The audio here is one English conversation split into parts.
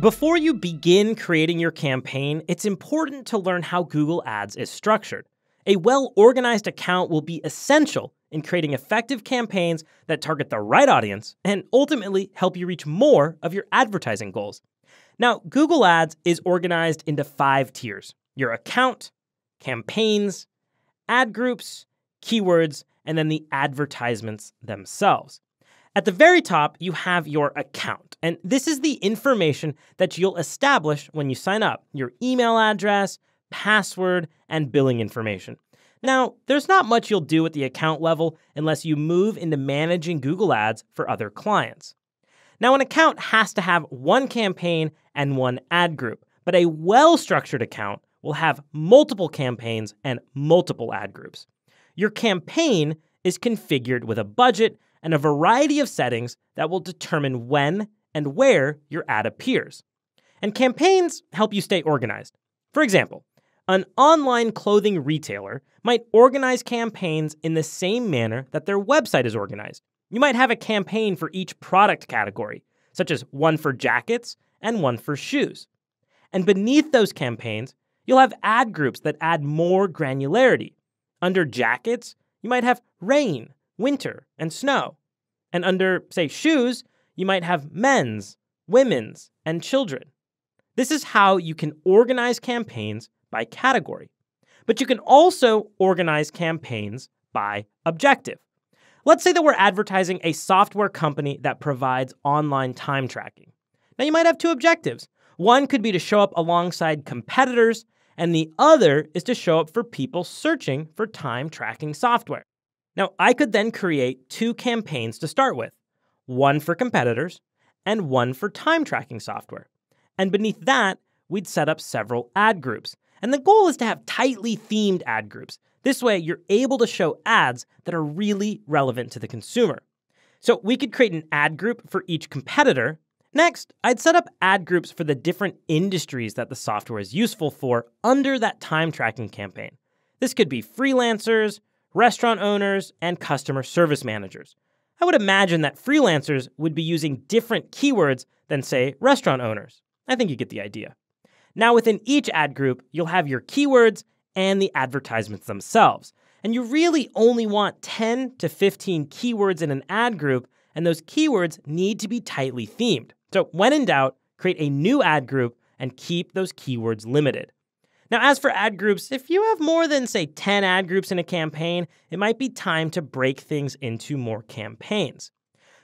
Before you begin creating your campaign, it's important to learn how Google Ads is structured. A well organized account will be essential in creating effective campaigns that target the right audience and ultimately help you reach more of your advertising goals. Now, Google Ads is organized into five tiers your account, campaigns, ad groups, keywords, and then the advertisements themselves. At the very top, you have your account, and this is the information that you'll establish when you sign up your email address, password, and billing information. Now, there's not much you'll do at the account level unless you move into managing Google Ads for other clients. Now, an account has to have one campaign and one ad group, but a well structured account will have multiple campaigns and multiple ad groups. Your campaign is configured with a budget and a variety of settings that will determine when and where your ad appears. And campaigns help you stay organized. For example, an online clothing retailer might organize campaigns in the same manner that their website is organized. You might have a campaign for each product category, such as one for jackets and one for shoes. And beneath those campaigns, you'll have ad groups that add more granularity. Under jackets, you might have rain, winter, and snow. And under, say, shoes, you might have men's, women's, and children. This is how you can organize campaigns by category. But you can also organize campaigns by objective. Let's say that we're advertising a software company that provides online time tracking. Now, you might have two objectives. One could be to show up alongside competitors, and the other is to show up for people searching for time tracking software. Now, I could then create two campaigns to start with one for competitors and one for time tracking software. And beneath that, we'd set up several ad groups. And the goal is to have tightly themed ad groups. This way, you're able to show ads that are really relevant to the consumer. So we could create an ad group for each competitor. Next, I'd set up ad groups for the different industries that the software is useful for under that time tracking campaign. This could be freelancers, restaurant owners, and customer service managers. I would imagine that freelancers would be using different keywords than, say, restaurant owners. I think you get the idea. Now, within each ad group, you'll have your keywords and the advertisements themselves. And you really only want 10 to 15 keywords in an ad group, and those keywords need to be tightly themed. So, when in doubt, create a new ad group and keep those keywords limited. Now, as for ad groups, if you have more than, say, 10 ad groups in a campaign, it might be time to break things into more campaigns.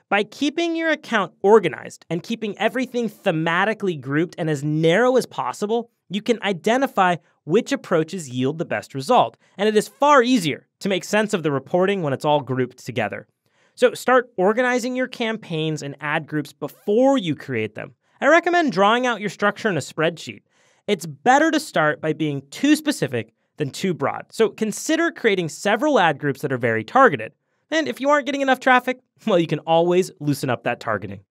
By keeping your account organized and keeping everything thematically grouped and as narrow as possible, you can identify which approaches yield the best result. And it is far easier to make sense of the reporting when it's all grouped together. So start organizing your campaigns and ad groups before you create them. I recommend drawing out your structure in a spreadsheet. It's better to start by being too specific than too broad. So consider creating several ad groups that are very targeted. And if you aren't getting enough traffic, well, you can always loosen up that targeting.